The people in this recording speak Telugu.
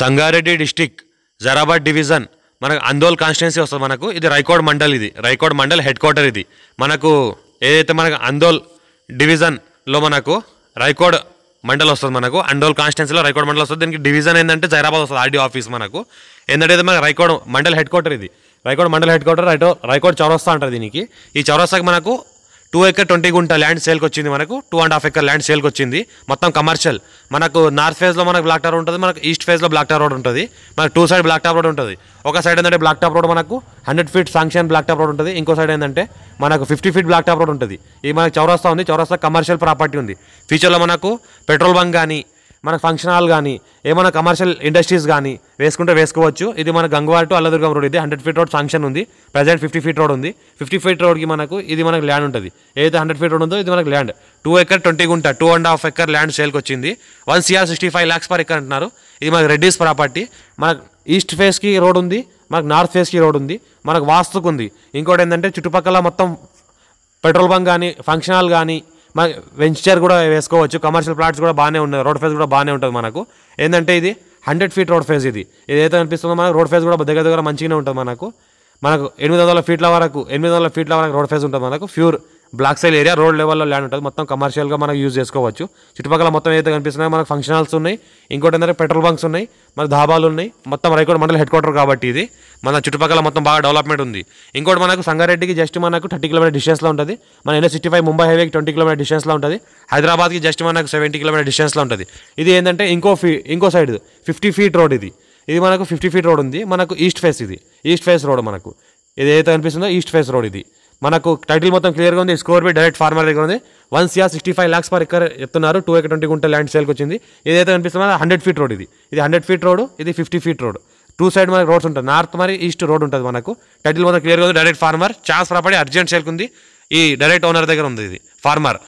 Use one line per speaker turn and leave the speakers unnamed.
సంగారెడ్డి డిస్టిక్ జరాబాద్ డివిజన్ మనకు అందోల్ కాన్స్టిట్యున్సీ వస్తుంది మనకు. ఇది రైకోడ్ మండల్ ఇది. రైకోడ్ మండల్ హెడ్ క్వార్టర్ ఇది. మనకు ఏదైతే మనకు అందోల్ డివిజన్లో మనకు రైకోడ్ మండల్ వస్తుంది మనకు అండోల్ కాన్స్టిట్యున్సీలో రైకోడ్ మండల్ వస్తుంది. దీనికి డివిజన్ ఏంటంటే జైరాబాద్ వస్తుంది ఆర్డీ ఆఫీస్ మనకు. ఏంటంటే మనకు రైకోడ్ మండల్ హెడ్ క్వార్టర్ ఇది. రైకోడ్ మండల్ హెడ్ క్వార్టర్ రైటో రైకోడ్ చౌరస్తా అంటారు దీనికి. ఈ చౌరస్తాకి మనకు టూ ఎకర్ ట్వంటీ గుంట ల్యాండ్ సేల్కి వచ్చింది మనకు. Two and half acre land సేల్కి వచ్చింది. మొత్తం కమర్షియల్ మనకు నార్త్ ఫేజ్లో మనకు బ్లాక్ టాప్ రోడ్ ఉంటుంది. మనకు ఈస్ట్ ఫేజ్లో బ్లాక్ టాప్ రోడ్ ఉంటుంది. మనకు two side black top road ఉంటుంది. ఒక సైడ్ ఏంటంటే బ్లాక్ టాప్ రోడ్ మనకు hundred feet sanction black top road ఉంటుంది. ఇంకో సైడ్ ఏంటంటే మనకు fifty feet black top road ఉంటుంది. ఇది మనకు చౌరస్తా ఉంది. చౌరస్తా కమర్షియల్ ప్రాపర్టీ ఉంది. ఫ్యూచర్లో మనకు పెట్రోల్ బంక్ కానీ మన ఫంక్షన్ హాల్ కానీ ఏమైనా కమర్షియల్ ఇండస్ట్రీస్ కానీ వేసుకుంటే వేసుకోవచ్చు. ఇది మన గంగవాడ టు అల్లదుర్గం రోడ్ ఇది హండ్రెడ్ ఫీట్ రోడ్ ఫంక్షన్ ఉంది. ప్రజెంట్ ఫిఫ్టీ ఫీట్ రోడ్ ఉంది. ఫిఫ్టీ ఫీట్ రోడ్కి మనకు ఇది మనకు ల్యాండ్ ఉంటుంది. ఏదైతే హండ్రెడ్ ఫీట్ రోడ్ ఉందో ఇది మనకు ల్యాండ్ టూ ఎకర్ ట్వంటీ గుంట two and half acre land సేల్కి వచ్చింది. One CR sixty five lakhs per acre అంటున్నారు. ఇది మనకు రెడ్డీస్ ప్రాపర్టీ మనకు ఈస్ట్ ఫేస్కి రోడ్ ఉంది మనకు నార్త్ ఫేస్కి రోడ్ ఉంది మనకు వాస్తుకు ఉంది. ఇంకోటి ఏంటంటే చుట్టుపక్కల మొత్తం పెట్రోల్ బంక్ కానీ ఫంక్షన్ హాల్ కానీ మన వెంచర్ కూడా వేసుకోవచ్చు. కమర్షియల్ ప్లాట్స్ కూడా బాగానే ఉన్నాయి. రోడ్ ఫేస్ కూడా బాగానే ఉంటుంది మనకు. ఏంటంటే ఇది హండ్రెడ్ ఫీట్ రోడ్ ఫేస్ ఇది. ఏదైతే అనిపిస్తుందో మనకు రోడ్ ఫేస్ కూడా దగ్గర దగ్గర మంచిగానే ఉంటుంది మనకు. మనకు ఎనిమిది వందల ఫీట్ల వరకు ఎనిమిది వందల ఫీట్ల వరకు రోడ్ ఫేస్ ఉంటుంది మనకు. Pure black soil area road లెవెల్లో ల్యాండ్ ఉంటుంది. మొత్తం కమర్షియల్గా మనకు యూజ్ చేసుకోవచ్చు. చుట్టుపక్కల మొత్తం ఏదైతే కనిపిస్తున్నాయో మనకు ఫంక్షన్ హాల్స్ ఉన్నాయి. ఇంకోటి ఏంటంటే పెట్రోల్ బంక్స్ ఉన్నాయి. మన ధాబాలు ఉన్నాయి. మొత్తం రైకోడ్ మండల హెడ్ క్వార్టర్ కాబట్టి ఇది. మన చుట్టుపక్కల మొత్తం బాగా డెవలప్మెంట్ ఉంది. ఇంకోటి మనకు సంగారెడ్డికి జస్ట్ మనకు థర్టీ కిలోమీటర్ డిస్టెన్స్లో ఉంటుంది. మన ఎన్ఎస్ సిక్స్టీ ఫైవ్ ముంబై హైవేకి ట్వంటీ కిలోమీటర్ డిస్టెన్స్లో ఉంటుంది. హైదరాబాద్కి జస్ట్ మనకు సెవెంటీ కిలోమీటర్ డిస్టెన్స్లో ఉంటుంది. ఇది ఏంటంటే ఇంకో ఫీ ఇంకో సైడ్ ఫిఫ్టీ ఫీట్ రోడ్ ఇది. ఇది మనకు ఫిఫ్టీ ఫీట్ రోడ్ ఉంది. మనకు ఈస్ట్ ఫేస్ ఇది. ఈస్ట్ ఫేస్ రోడ్ మనకు. ఇది ఏదైతే అనిపిస్తుందో ఈస్ట్ ఫేస్ రోడ్ ఇది. మనకు టైటిల్ మొత్తం క్లియర్గా ఉంది. స్కోర్ బి డైరెక్ట్ ఫార్మర్ దగ్గర ఉంది. One CR sixty five lakhs per acre చెప్తున్నారు. టూ ఎకర్ ట్వంటీ గుంట ల్యాండ్ సేల్కి వచ్చింది. ఏదైతే కనిపిస్తుందో హండ్రెడ్ ఫీట్ రోడ్ ఇది. ఇది హండ్రెడ్ ఫీట్ రోడ్ ఇది fifty feet road two side మనకు రోడ్స్ ఉంటుంది నార్త్ మరి ఈస్ట్ రోడ్ ఉంటుంది మనకు. టైటిల్ మొత్తం క్లియర్గా ఉంది. Direct farmer chance property urgent సేల్కి ఉంది ఈ డైరెక్ట్ ఓనర్ దగ్గర ఉంది ఇది. ఫార్మర్